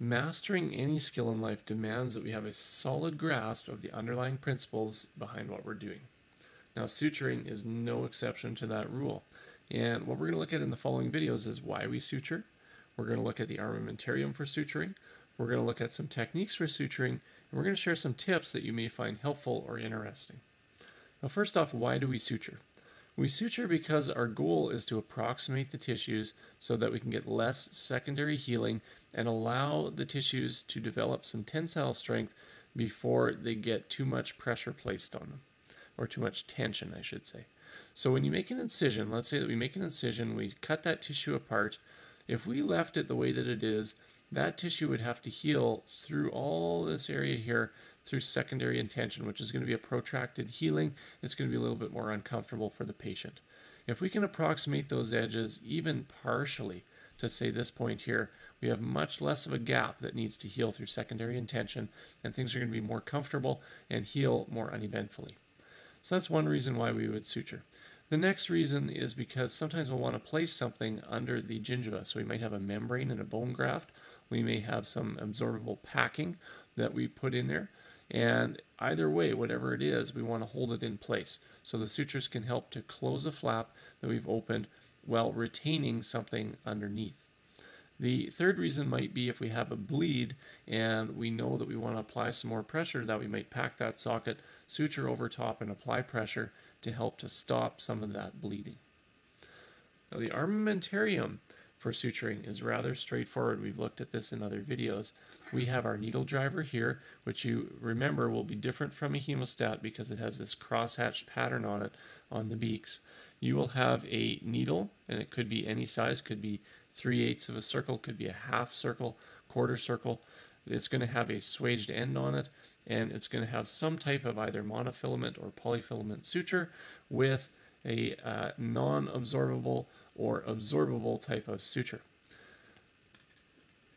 mastering any skill in life demands that we have a solid grasp of the underlying principles behind what we're doing. Now, suturing is no exception to that rule. And what we're going to look at in the following videos is why we suture. We're going to look at the armamentarium for suturing. We're going to look at some techniques for suturing. And we're going to share some tips that you may find helpful or interesting. Now, first off, why do we suture? We suture because our goal is to approximate the tissues so that we can get less secondary healing and allow the tissues to develop some tensile strength before they get too much pressure placed on them, or too much tension, I should say. So when you make an incision, let's say that we make an incision, we cut that tissue apart. If we left it the way that it is, that tissue would have to heal through all this area here through secondary intention, which is going to be a protracted healing. It's going to be a little bit more uncomfortable for the patient. If we can approximate those edges even partially to say this point here, we have much less of a gap that needs to heal through secondary intention, and things are going to be more comfortable and heal more uneventfully. So that's one reason why we would suture. The next reason is because sometimes we'll want to place something under the gingiva. So we might have a membrane and a bone graft. We may have some absorbable packing that we put in there. And either way, whatever it is, we want to hold it in place. So the sutures can help to close a flap that we've opened while retaining something underneath. The third reason might be if we have a bleed and we know that we want to apply some more pressure, that we might pack that socket, suture over top, and apply pressure to help to stop some of that bleeding. Now, the armamentarium for suturing is rather straightforward. We've looked at this in other videos. We have our needle driver here, which you remember will be different from a hemostat because it has this cross-hatched pattern on it on the beaks. You will have a needle, and it could be any size, could be 3 eighths of a circle, could be a half circle, quarter circle. It's going to have a swaged end on it, and it's going to have some type of either monofilament or polyfilament suture with a uh, non-absorbable or absorbable type of suture.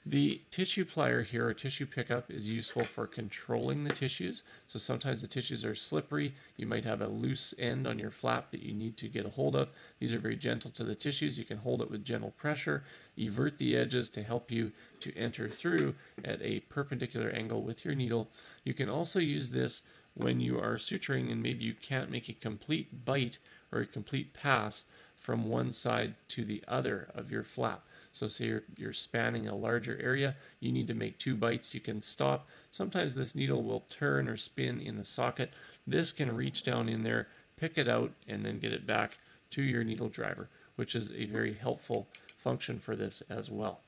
The tissue plier here, or tissue pickup, is useful for controlling the tissues. So sometimes the tissues are slippery. You might have a loose end on your flap that you need to get a hold of. These are very gentle to the tissues. You can hold it with gentle pressure, evert the edges to help you to enter through at a perpendicular angle with your needle. You can also use this when you are suturing and maybe you can't make a complete bite or a complete pass from one side to the other of your flap. So say you're, you're spanning a larger area, you need to make two bites, you can stop. Sometimes this needle will turn or spin in the socket. This can reach down in there, pick it out, and then get it back to your needle driver, which is a very helpful function for this as well.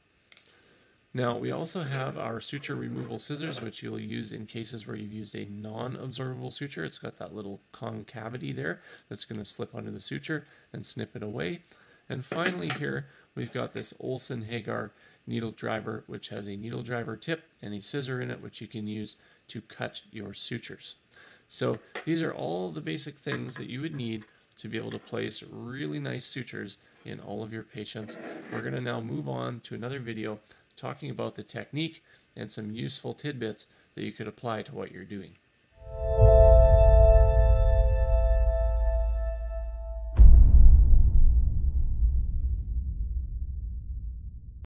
Now, we also have our suture removal scissors, which you'll use in cases where you've used a non-absorbable suture. It's got that little concavity there that's going to slip under the suture and snip it away. And finally here, we've got this Olsen Hegar needle driver, which has a needle driver tip and a scissor in it, which you can use to cut your sutures. So these are all the basic things that you would need to be able to place really nice sutures in all of your patients. We're going to now move on to another video talking about the technique and some useful tidbits that you could apply to what you're doing.